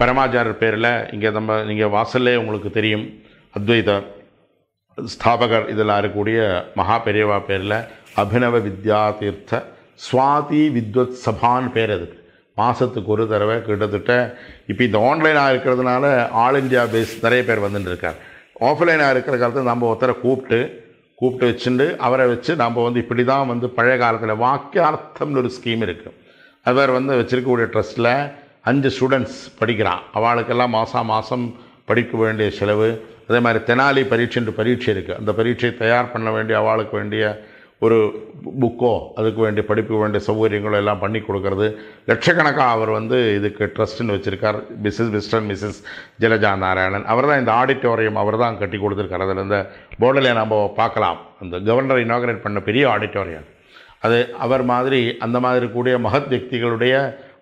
பரமாச்சாரர் பேரில் இங்கே நம்ம நீங்கள் வாசல்லே உங்களுக்கு தெரியும். அத்வைதம் ஸ்தாபகர் இதெல்லாம் இருக்கக்கூடிய மகா பெரியவா பேரில் அபினவ வித்யா தீர்த்த சுவாதி வித்வத் சபான்னு பேர் அதுக்கு. மாதத்துக்கு ஒரு தடவை கிட்டத்தட்ட இப்போ இந்த ஆன்லைனாக இருக்கிறதுனால ஆல் இந்தியா பேஸ் நிறைய பேர் வந்துட்டு இருக்கார் ஆஃப்லைனாக இருக்கிற காலத்தில் நம்ம ஒருத்தரை கூப்பிட்டு கூப்பிட்டு வச்சுட்டு அவரை வச்சு நம்ம வந்து இப்படி தான் வந்து பழைய காலத்தில் வாக்கியார்த்தம்னு ஒரு ஸ்கீம் இருக்குது அவர் வந்து வச்சுருக்கக்கூடிய ட்ரஸ்ட்டில் அஞ்சு ஸ்டூடெண்ட்ஸ் படிக்கிறான். அவளுக்கெல்லாம் மாதம் மாதம் படிக்க வேண்டிய செலவு. அதே மாதிரி தெனாலி பரீட்சைன்ற பரீட்சை இருக்குது அந்த பரீட்சையை தயார் பண்ண வேண்டிய அவளுக்கு வேண்டிய ஒரு புக்கோ அதுக்கு வேண்டிய படிப்புக்கு வேண்டிய சௌகரியங்களோ எல்லாம் பண்ணி கொடுக்கறது. லட்சக்கணக்காக அவர் வந்து இதுக்கு ட்ரஸ்ட்டுன்னு வச்சுருக்கார். Mrs Mr Mrs Jalaja Narayanan அவர் தான் இந்த ஆடிட்டோரியம் அவர் தான் கட்டி கொடுத்துருக்கார். அதில் இந்த போர்டில் நம்ம பார்க்கலாம். அந்த கவர்னர் இனாகரேட் பண்ண பெரிய ஆடிட்டோரியம் அது அவர் மாதிரி அந்த மாதிரி கூடிய மகத் வியக்திகளுடைய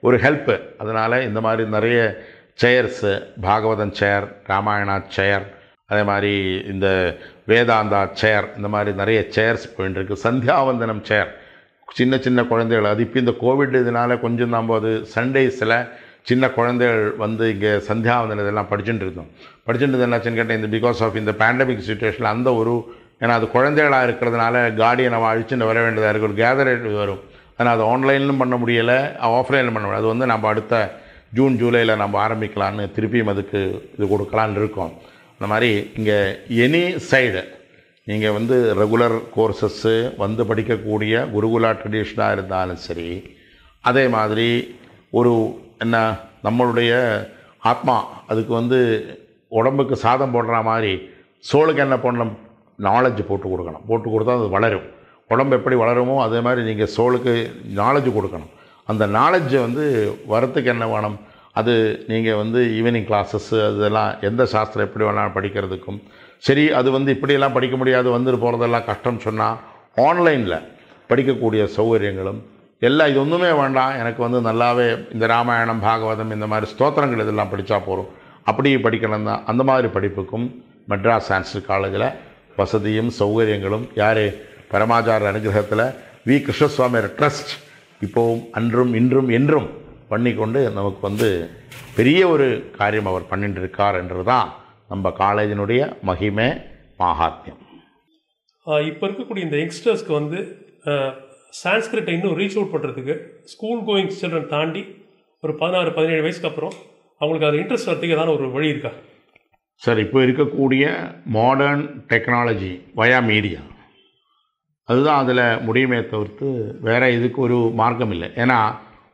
ஒரு ஹெல்ப்பு அதனால் இந்த மாதிரி நிறைய சேர்ஸு பாகவதன் சேர் ராமாயணா சேர் அதே மாதிரி இந்த வேதாந்தா சேர் இந்த மாதிரி நிறைய சேர்ஸ் போயிட்டுருக்கு சந்தியாவந்தனம் சேர் சின்ன சின்ன குழந்தைகள் அது இப்போ இந்த கோவிட் இதனால் கொஞ்சம் நம்ம அது சண்டேஸில் சின்ன குழந்தைகள் வந்து இங்கே சந்தியாவந்தனம் இதெல்லாம் படிச்சுட்டு இருந்தோம். படிச்சுட்டு என்னாச்சுன்னு கேட்டால் இந்த பிகாஸ் ஆஃப் இந்த பேண்டமிக் சுச்சுவேஷனில் அந்த ஒரு ஏன்னா அது குழந்தைகளாக இருக்கிறதுனால கார்டியனை அழிச்சுட்டு வர வேண்டியதாக இருக்குது ஒரு கேதரேட் வரும். ஆனால் அது ஆன்லைன்லும் பண்ண முடியலை ஆஃப்லைனிலும் பண்ண முடியல. அது வந்து நம்ம அடுத்த ஜூன் ஜூலையில் நம்ம ஆரம்பிக்கலான்னு திருப்பியும் அதுக்கு இது கொடுக்கலான்னு இருக்கோம். இந்த மாதிரி இங்கே எனி சைடு நீங்கள் வந்து ரெகுலர் கோர்சஸ்ஸு வந்து படிக்கக்கூடிய குருகுலா ட்ரெடிஷனாக இருந்தாலும் சரி அதே மாதிரி ஒரு என்ன நம்மளுடைய ஆத்மா அதுக்கு வந்து உடம்புக்கு சாதம் போடுற மாதிரி சோளுக்கு என்ன பண்ணணும்? நாலேஜ் போட்டு கொடுக்கணும். போட்டு கொடுத்தா அது வளரும். உடம்பு எப்படி வளருமோ அதே மாதிரி நீங்கள் சோலுக்கு நாலேஜ் கொடுக்கணும். அந்த நாலேஜை வந்து வரத்துக்கு என்ன வேணும்? அது நீங்கள் வந்து ஈவினிங் கிளாஸஸ்ஸு அதெல்லாம் எந்த சாஸ்திரம் எப்படி வேணாலும் படிக்கிறதுக்கும். சரி அது வந்து இப்படியெல்லாம் படிக்க முடியாது வந்துட்டு போகிறதெல்லாம் கஷ்டம் சொன்னால் ஆன்லைனில் படிக்கக்கூடிய சௌகரியங்களும் எல்லாம் இது ஒன்றுமே வேண்டாம் எனக்கு வந்து நல்லாவே இந்த ராமாயணம் பாகவதம் இந்த மாதிரி ஸ்தோத்திரங்கள் இதெல்லாம் படித்தா போதும். அப்படி படிக்கணும் தான். அந்த மாதிரி படிப்புக்கும் மெட்ராஸ் சான்ஸ்கிரிட் காலேஜில் வசதியும் சௌகரியங்களும் யார் பரமாச்சார அனுகிரகத்தில் வி. கிருஷ்ணசுவாமியர் ட்ரஸ்ட் இப்போவும் அன்றும் இன்றும் என்றும் பண்ணிக்கொண்டு நமக்கு வந்து பெரிய ஒரு காரியம் அவர் பண்ணிட்டு இருக்கார் என்று தான் நம்ம காலேஜினுடைய மகிமை மாகாத்மியம். இப்போ இருக்கக்கூடிய இந்த யங்ஸ்டர்ஸ்க்கு வந்து சான்ஸ்கிரிட்டை இன்னும் ரீச் அவுட் பண்ணுறதுக்கு ஸ்கூல் கோயிங் சில்ட்ரன் தாண்டி ஒரு பதினாறு பதினேழு வயசுக்கு அப்புறம் அவங்களுக்கு அது இன்ட்ரெஸ்ட் வரதுக்கு ஏதாவது ஒரு வழி இருக்கா? சார் இப்போ இருக்கக்கூடிய மாடர்ன் டெக்னாலஜி வயா மீடியா அதுதான் அதில் முடியுமே தவிர்த்து வேறு இதுக்கு ஒரு மார்க்கம் இல்லை ஏன்னா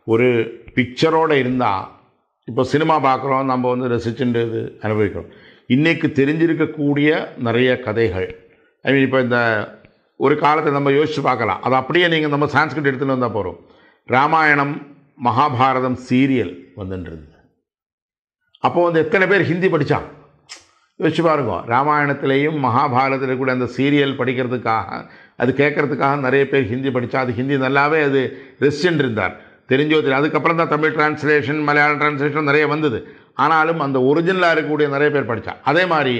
ஒரு பிக்சரோடு இருந்தால் இப்போ சினிமா பார்க்குறோம் நம்ம வந்து ரசிச்சுட்டு இது அனுபவிக்கிறோம். இன்றைக்கு தெரிஞ்சிருக்கக்கூடிய நிறைய கதைகள். ஐ மீன் இப்போ இந்த ஒரு காலத்தை நம்ம யோசித்து பார்க்கலாம். அது அப்படியே நீங்கள் நம்ம சான்ஸ்கிரிட் எடுத்துகிட்டு வந்தால் போகிறோம் ராமாயணம் மகாபாரதம் சீரியல் வந்துன்றது. அப்போது வந்து எத்தனை பேர் ஹிந்தி படித்தான் யோசிச்சு பாருங்க. ராமாயணத்திலேயும் மகாபாரதத்தில் கூட அந்த சீரியல் படிக்கிறதுக்காக அது கேட்கறதுக்காக நிறைய பேர் ஹிந்தி படித்தா அது ஹிந்தி நல்லாவே அது ரெசிடென்ட் இருந்தார் தெரிஞ்சோ தெரியும் அதுக்கப்புறம் தான் தமிழ் டிரான்ஸ்லேஷன் மலையாளம் டிரான்ஸ்லேஷன் நிறைய வந்தது. ஆனாலும் அந்த ஒரிஜினலாக இருக்கக்கூடிய நிறைய பேர் படித்தா அதே மாதிரி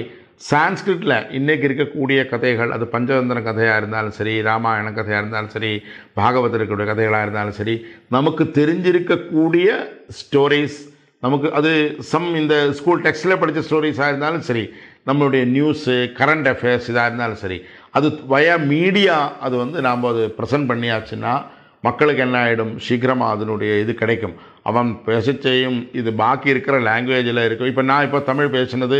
சான்ஸ்கிரிட்டில் இன்றைக்கி இருக்கக்கூடிய கதைகள் அது பஞ்சதந்திர கதையாக இருந்தாலும் சரி ராமாயண கதையாக இருந்தாலும் சரி பாகவதர் இருக்கக்கூடிய கதைகளாக இருந்தாலும் சரி நமக்கு தெரிஞ்சிருக்கக்கூடிய ஸ்டோரிஸ் நமக்கு அது சம் இந்த ஸ்கூல் டெக்ஸ்டில் படித்த ஸ்டோரிஸாக இருந்தாலும் சரி நம்மளுடைய நியூஸு கரண்ட் அஃபேர்ஸ் இதாக இருந்தாலும் சரி அது வய மீடியா அது வந்து நாம் அது ப்ரெசென்ட் பண்ணியாச்சுன்னா மக்களுக்கு என்ன ஆகிடும் சீக்கிரமாக அதனுடைய இது கிடைக்கும். அவன் பேசச்செய்யும் இது பாக்கி இருக்கிற லாங்குவேஜில் இருக்கும் இப்போ நான் இப்போ தமிழ் பேசினது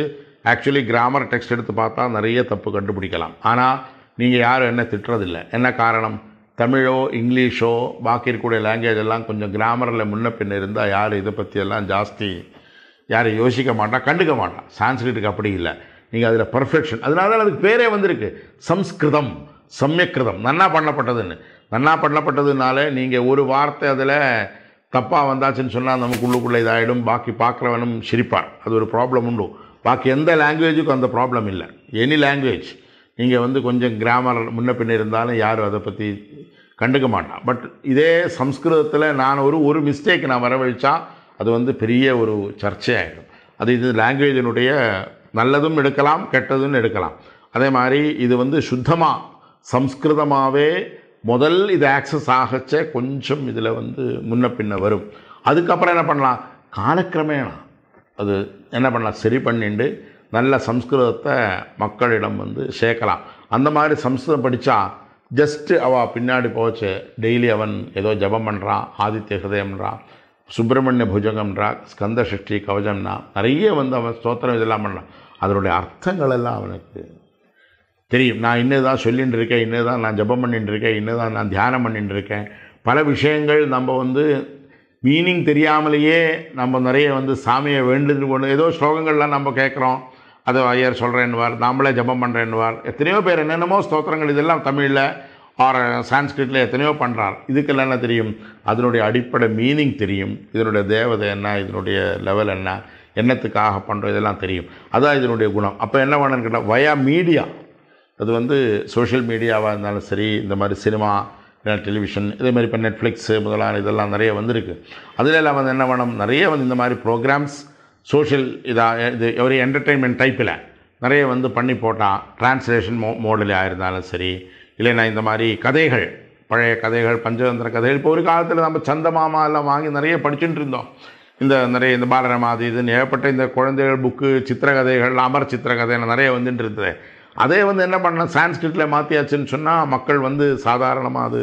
ஆக்சுவலி கிராமர் டெக்ஸ்ட் எடுத்து பார்த்தா நிறைய தப்பு கண்டுபிடிக்கலாம். ஆனால் நீங்கள் யாரும் என்ன திட்டுறதில்லை. என்ன காரணம்? தமிழோ இங்கிலீஷோ பாக்கி இருக்கக்கூடிய லாங்குவேஜ் எல்லாம் கொஞ்சம் கிராமரில் முன்ன பின்ன இருந்தால் யார் இதை பற்றியெல்லாம் ஜாஸ்தி யாரும் யோசிக்க மாட்டான் கண்டுக்க மாட்டான். சான்ஸ்கிரிட்டுக்கு அப்படி இல்லை. நீங்கள் அதில் பர்ஃபெக்ஷன் அதனால தான் அதுக்கு பேரே வந்திருக்கு. சம்ஸ்கிருதம் சமயக்கிருதம். நன்னா பண்ணப்பட்டதுன்னு? நன்னா பண்ணப்பட்டதுனால நீங்கள் ஒரு வார்த்தை அதில் தப்பாக வந்தாச்சுன்னு சொன்னால் நமக்கு உள்ளுக்குள்ளே இதாகிடும் பாக்கி பார்க்குறவனும் சிரிப்பார். அது ஒரு ப்ராப்ளம் உண்டு. பாக்கி எந்த லாங்குவேஜுக்கும் அந்த ப்ராப்ளம் இல்லை. எனி லாங்குவேஜ் நீங்கள் வந்து கொஞ்சம் கிராமர் முன்ன பின்ன இருந்தாலும் யாரும் அதை பற்றி கண்டுக்க மாட்டான். பட் இதே சம்ஸ்கிருதத்தில் நான் ஒரு ஒரு மிஸ்டேக் நான் வரவழைச்சா அது வந்து பெரிய ஒரு சர்ச்சையாகிடும் அது இது லாங்குவேஜினுடைய நல்லதும் எடுக்கலாம் கெட்டதும் எடுக்கலாம். அதே மாதிரி இது வந்து சுத்தமாக சம்ஸ்கிருதமாகவே முதல் இது ஆக்சஸ் ஆகச்சே கொஞ்சம் இதில் வந்து முன்ன பின்ன வரும். அதுக்கப்புறம் என்ன பண்ணலாம்? காலக்கிரமேணா அது என்ன பண்ணலாம்? சரி பண்ணிட்டு நல்ல சம்ஸ்கிருதத்தை மக்களிடம் வந்து சேர்க்கலாம். அந்த மாதிரி சம்ஸ்கிருதம் படித்தா ஜஸ்ட்டு அவள் பின்னாடி போச்சு. டெய்லி அவன் ஏதோ ஜபம் பண்ணுறான் ஆதித்ய ஹிருதயம்ன்றான் சுப்பிரமணிய புஜகம்ன்றா ஸ்கந்த சஷ்டி கவசம்னா நிறைய வந்து அவன் ஸ்தோத்திரம் இதெல்லாம் பண்ணான் அதனுடைய அர்த்தங்கள் எல்லாம் அவனுக்கு தெரியும். நான் இன்னதான் சொல்லிட்டு இருக்கேன் இன்னதான் நான் ஜபம் பண்ணிட்டு இருக்கேன் இன்னதான் நான் தியானம் பண்ணிட்டு இருக்கேன் பல விஷயங்கள் நம்ம வந்து மீனிங் தெரியாமலேயே நம்ம நிறைய வந்து சாமியை வேண்டுன்னு கொண்டு ஏதோ ஸ்லோகங்கள்லாம் நம்ம கேட்குறோம். அதை ஐயர் சொல்கிறேன்னுவார் நாமளே ஜபம் பண்ணுறேன்னுவார் எத்தனையோ பேர் என்னென்னமோ ஸ்தோத்திரங்கள் இதெல்லாம் தமிழில் ஆர் சான்ஸ்கிரிட்டில் எத்தனையோ பண்ணுறார் இதுக்கெல்லாம் என்ன தெரியும்? அதனுடைய அடிப்படை மீனிங் தெரியும். இதனுடைய தேவதை என்ன இதனுடைய லெவல் என்ன என்னத்துக்காக பண்ணுறோம் இதெல்லாம் தெரியும். அதான் இதனுடைய குணம். அப்போ என்ன வேணும்னு கேட்டால் வயா மீடியா அது வந்து சோஷியல் மீடியாவாக இருந்தாலும் சரி இந்த மாதிரி சினிமா டெலிவிஷன் இதே மாதிரி இப்போ நெட்ஃப்ளிக்ஸு முதலான இதெல்லாம் நிறைய வந்திருக்கு. அதில் எல்லாம் வந்து என்ன வேணும்? நிறைய வந்து இந்த மாதிரி ப்ரோக்ராம்ஸ் சோஷியல் இதாக இது ஒரு என்டர்டெயின்மெண்ட் டைப்பில் நிறைய வந்து பண்ணி போட்டால் டிரான்ஸ்லேஷன் மோ மோடில் ஆயிருந்தாலும் சரி இல்லைன்னா இந்த மாதிரி கதைகள் பழைய கதைகள் பஞ்சதந்திர கதைகள் இப்போ ஒரு காலத்தில் நம்ம சந்தமாமா எல்லாம் வாங்கி நிறைய படிச்சுட்டு இருந்தோம். இந்த நிறைய இந்த பாலரமாதி இதுன்னு ஏகப்பட்ட இந்த குழந்தைகள் புக்கு சித்திரகதைகள் அமர் சித்திரகதைன்னு நிறைய வந்துட்டு இருந்தது. அதே வந்து என்ன பண்ணலாம் சான்ஸ்கிரிட்டில் மாற்றியாச்சுன்னு சொன்னால் மக்கள் வந்து சாதாரணமாக அது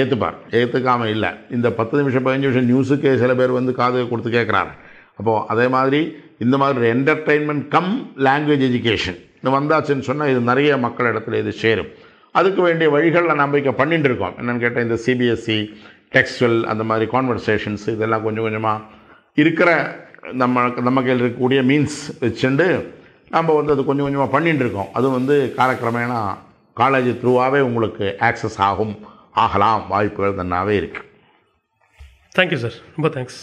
ஏற்றுப்பார் ஏற்றுக்காமல் இல்லை. இந்த பத்து நிமிஷம் பதினஞ்சு நிமிஷம் நியூஸுக்கே சில பேர் வந்து காது கொடுத்து கேட்குறாங்க அப்போது அதே மாதிரி இந்த மாதிரி ஒரு என்டர்டெயின்மெண்ட் கம் லாங்குவேஜ் எஜுகேஷன் இது வந்தாச்சுன்னு சொன்னால் இது நிறைய மக்கள் இடத்துல இது சேரும். அதுக்கு வேண்டிய வழிகளில் நம்ம இங்கே பண்ணிட்டு இருக்கோம். என்னென்னு கேட்டால் இந்த சிபிஎஸ்சி டெக்ஸ்டுவல் அந்த மாதிரி கான்வர்சேஷன்ஸ் இதெல்லாம் கொஞ்சம் கொஞ்சமாக இருக்கிற நம்ம நம்ம கையில் இருக்கக்கூடிய மீன்ஸ் வச்சுண்டு நம்ம வந்து அது கொஞ்சம் கொஞ்சமாக பண்ணிகிட்டு இருக்கோம். அது வந்து காலக்கிரமேணா காலேஜ் த்ரூவாகவே உங்களுக்கு ஆக்சஸ் ஆகும் ஆகலாம் வாய்ப்புகள் நன்னாவே இருக்குது தேங்க்யூ சார் ரொம்ப தேங்க்ஸ்